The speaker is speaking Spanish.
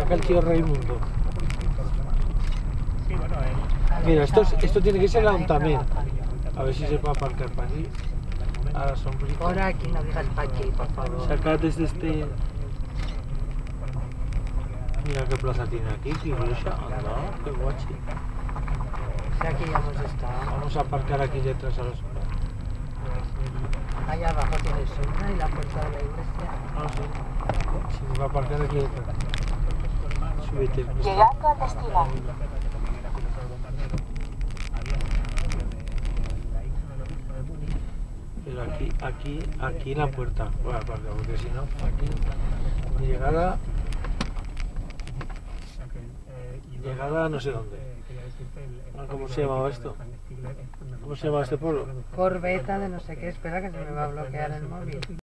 Saca el tío Raimundo. Mira, esto, es- esto tiene que ser la también. A ver si se puede aparcar para aquí. A la sombrita. Por aquí, no digas pa' aquí, por favor. Saca desde este. Mira qué plaza tiene aquí, qué. Anda, qué guachi. Aquí ya hemos estado. Vamos a aparcar aquí detrás a la sombra. Allá abajo tiene sombra y la puerta de la iglesia. Ah, sí. Sí, va a aparcar aquí detrás. Súbete. Llegando al destino. Pero aquí, aquí, aquí la puerta. Aparcar porque si no, aquí. Llegada, llegada a no sé dónde. Ah, ¿Cómo se llamaba esto? ¿Cómo se llama este pueblo? Corbeta de no sé qué. Espera que se me va a bloquear el móvil.